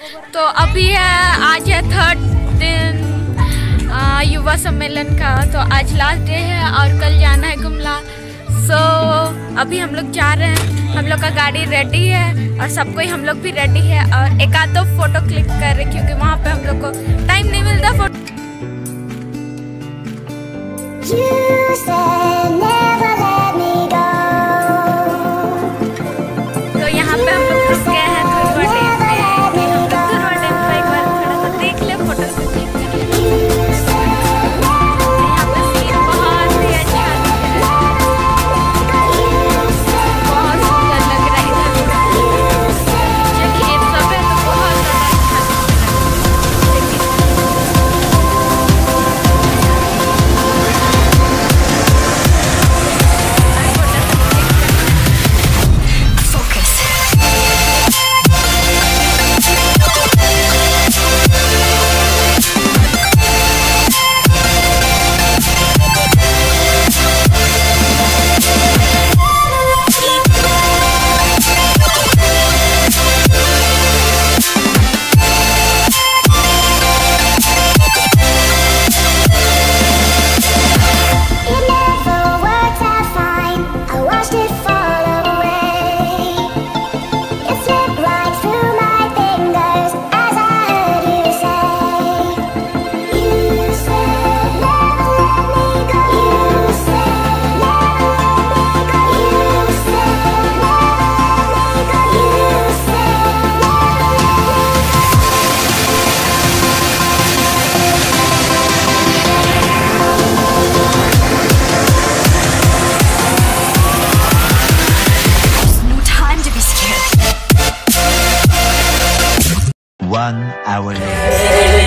तो अभी है आज है थर्ड दिन आ, युवा सम्मेलन का। तो आज लास्ट डे है और कल जाना है गुमला। सो so, अभी हम लोग जा रहे हैं। हम लोग का गाड़ी रेडी है और सब कोई हम लोग भी रेडी है। और एक आध फ़ोटो क्लिक कर रहे क्योंकि वहाँ पे हम लोग को टाइम नहीं मिलता photo One hour later.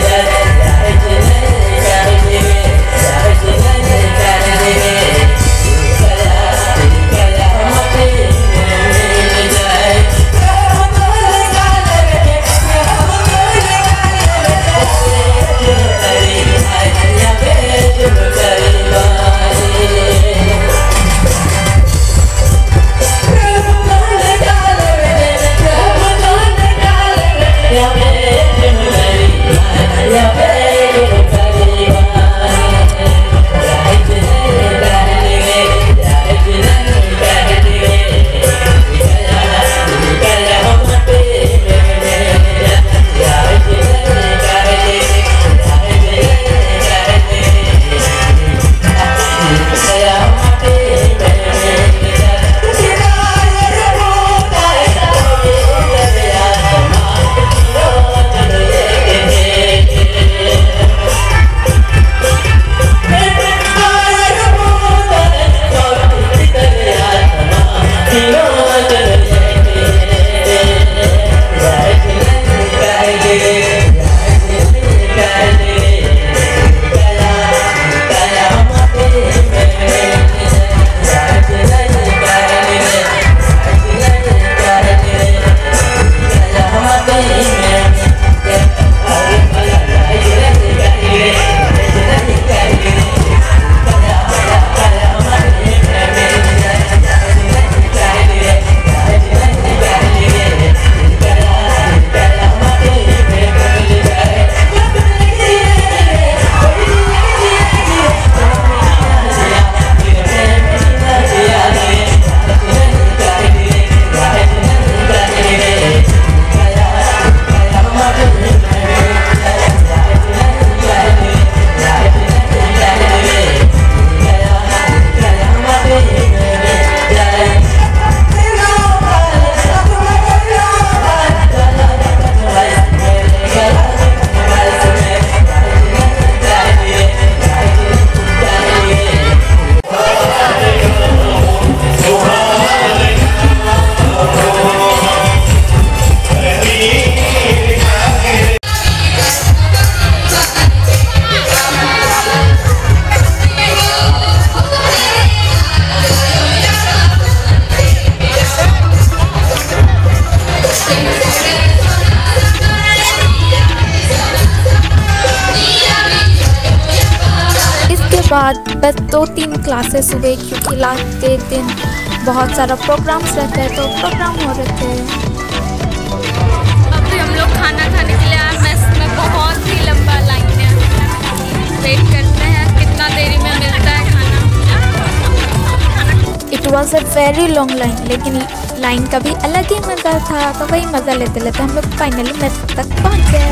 day. बस दो तीन क्लासेस हुए क्योंकि लास्ट के दिन बहुत सारा प्रोग्राम्स रहता है तो प्रोग्राम हो रहे हैं अभी हम लोग खाना खाने के लिए आए मेस में बहुत ही लंबा लाइन है। वेट करते हैं कितना देरी में मिलता है खाना। It was a very long line लेकिन लाइन का भी अलग ही मज़ा था तो वही मज़ा लेते लेते हम लोग फाइनली मेस तक पहुँच गए।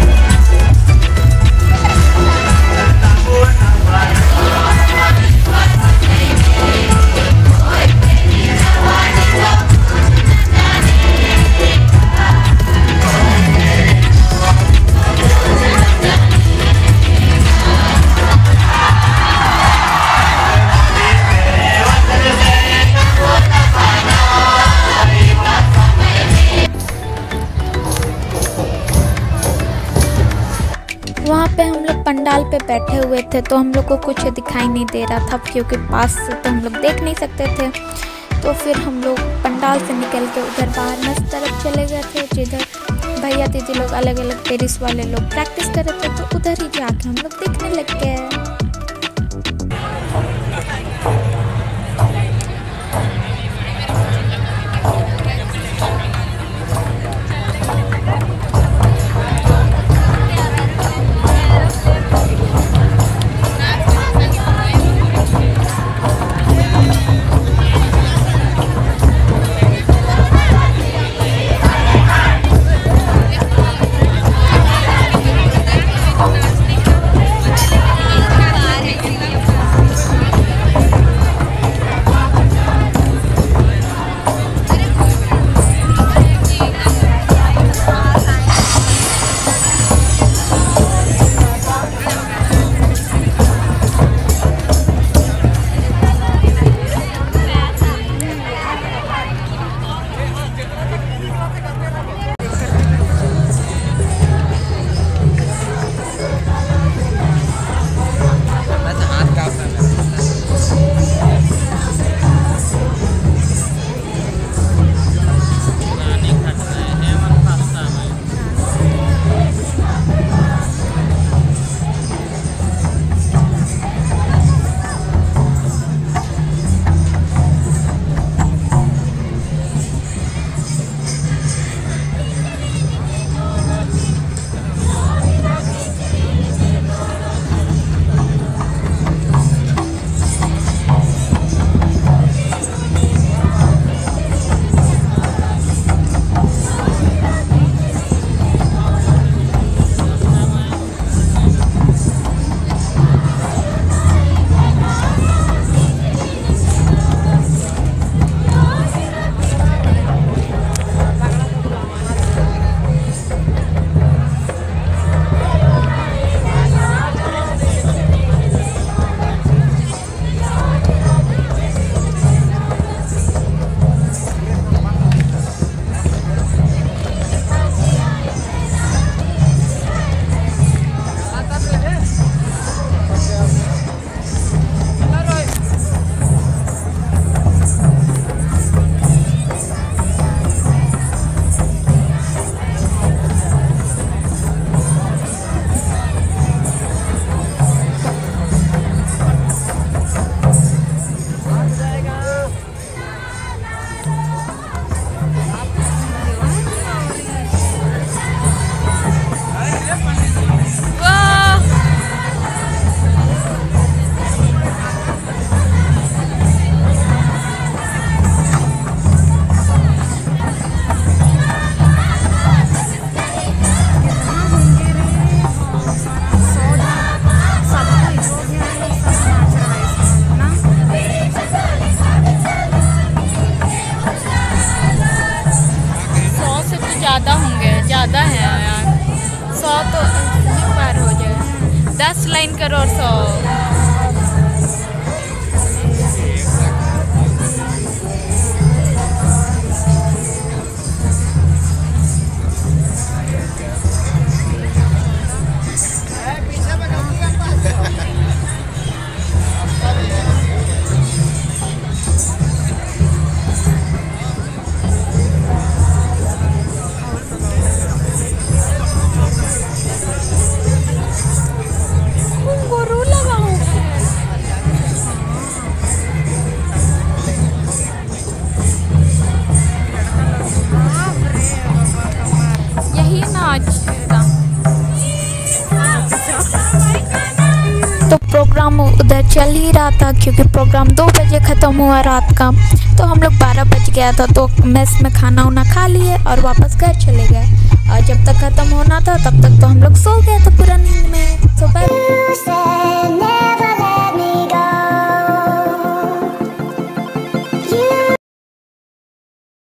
पंडाल पे बैठे हुए थे तो हम लोग को कुछ दिखाई नहीं दे रहा था क्योंकि पास से तो हम लोग देख नहीं सकते थे। तो फिर हम लोग पंडाल से निकल के उधर बाहर नस तरफ़ चले गए थे, जिधर भैया दीदी लोग अलग अलग टेरिस वाले लोग प्रैक्टिस कर रहे थे तो उधर ही जाके हम लोग देखने लग गए। दस लाइन चल ही रहा था क्योंकि प्रोग्राम दो बजे ख़त्म हुआ रात का। तो हम लोग बारह बज गया था तो मेस में खाना उना खा लिए और वापस घर चले गए। और जब तक ख़त्म होना था, तब तक तो हम लोग सो गए थे पूरा नींद में। बाय